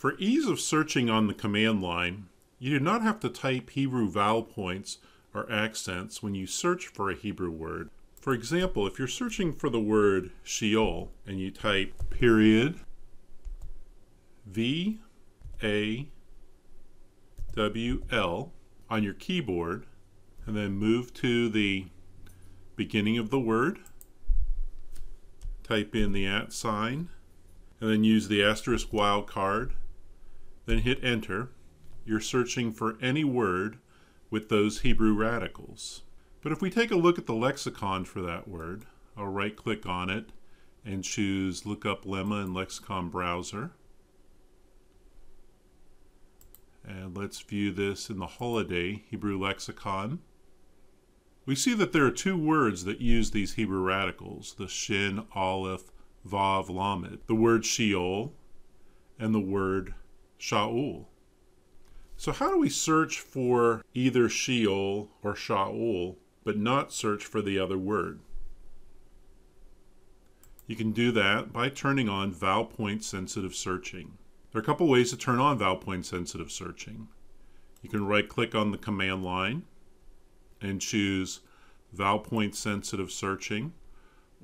For ease of searching on the command line, you do not have to type Hebrew vowel points or accents when you search for a Hebrew word. For example, if you're searching for the word Sheol and you type period V A W L on your keyboard and then move to the beginning of the word, type in the at sign, and then use the asterisk wildcard then hit enter, you're searching for any word with those Hebrew radicals. But if we take a look at the lexicon for that word, I'll right click on it and choose Look Up Lemma in Lexicon Browser. And let's view this in the Holladay Hebrew Lexicon. We see that there are two words that use these Hebrew radicals, the Shin, Aleph, Vav, Lamed. The word Sheol and the word Shaul. So how do we search for either Sheol or Shaul, but not search for the other word? You can do that by turning on vowel point sensitive searching. There are a couple ways to turn on vowel point sensitive searching. You can right click on the command line and choose vowel point sensitive searching,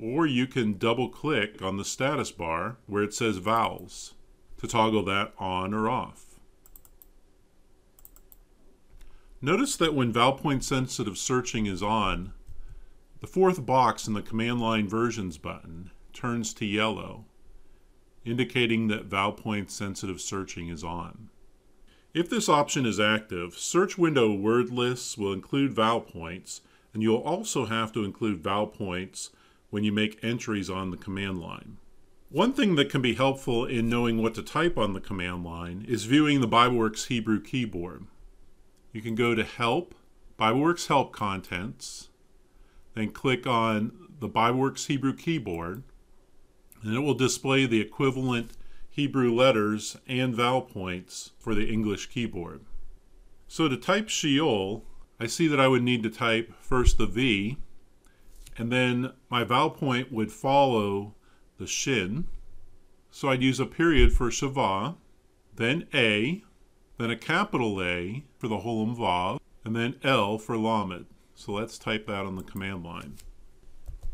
or you can double click on the status bar where it says vowels to toggle that on or off. Notice that when vowel point sensitive searching is on, the fourth box in the command line versions button turns to yellow, indicating that vowel point sensitive searching is on. If this option is active, search window word lists will include vowel points, and you'll also have to include vowel points when you make entries on the command line. One thing that can be helpful in knowing what to type on the command line is viewing the BibleWorks Hebrew keyboard. You can go to Help, BibleWorks Help Contents, then click on the BibleWorks Hebrew keyboard, and it will display the equivalent Hebrew letters and vowel points for the English keyboard. So to type Sheol, I see that I would need to type first the V, and then my vowel point would follow the shin. So I'd use a period for Sheva, then A, then a capital A for the Holam Vav, and then L for Lamed. So let's type that on the command line.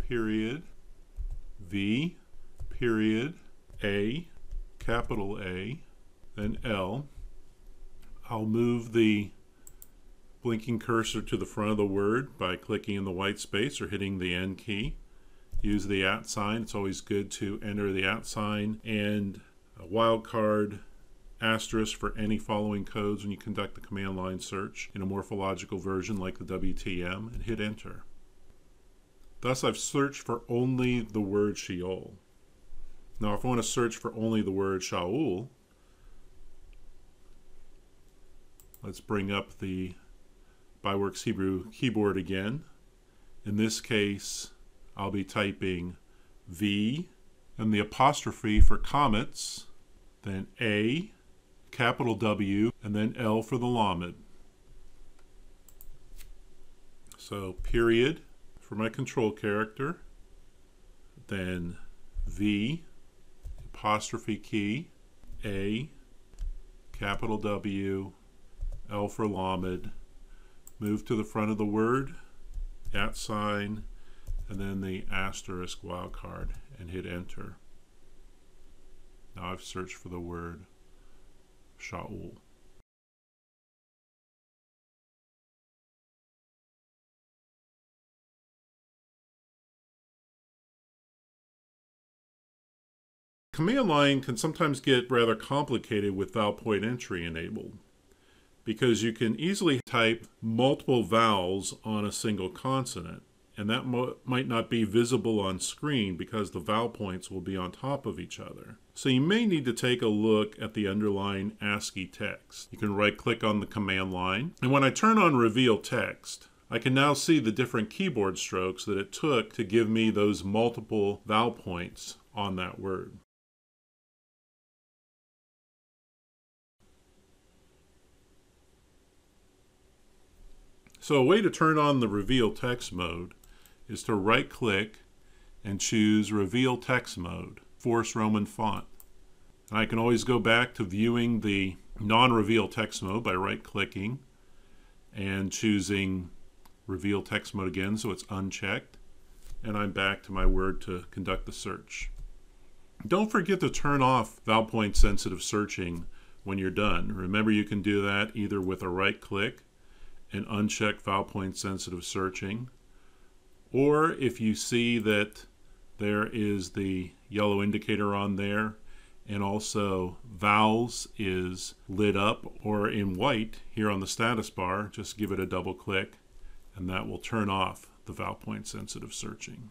Period, V, period, A, capital A, then L. I'll move the blinking cursor to the front of the word by clicking in the white space or hitting the N key use the at sign. It's always good to enter the at sign and a wildcard asterisk for any following codes when you conduct the command line search in a morphological version like the WTM and hit enter. Thus I've searched for only the word Sheol. Now if I want to search for only the word Shaul, let's bring up the BibleWorks Hebrew keyboard again. In this case, I'll be typing V and the apostrophe for qamets, then A, capital W, and then L for the Lamed. So period for my control character, then V, apostrophe key, A, capital W, L for Lamed, move to the front of the word, at sign, and then the asterisk wildcard and hit enter. Now I've searched for the word Shaul. Command line can sometimes get rather complicated with vowel point entry enabled because you can easily type multiple vowels on a single consonant and that might not be visible on screen because the vowel points will be on top of each other. So you may need to take a look at the underlying ASCII text. You can right click on the command line, and when I turn on reveal text, I can now see the different keyboard strokes that it took to give me those multiple vowel points on that word. So a way to turn on the reveal text mode is to right click and choose Reveal Text Mode, Force Roman Font. And I can always go back to viewing the non-reveal text mode by right-clicking and choosing reveal text mode again so it's unchecked. And I'm back to my word to conduct the search. Don't forget to turn off vowel point sensitive searching when you're done. Remember you can do that either with a right click and uncheck vowel point sensitive searching or if you see that there is the yellow indicator on there and also vowels is lit up or in white here on the status bar just give it a double click and that will turn off the vowel point sensitive searching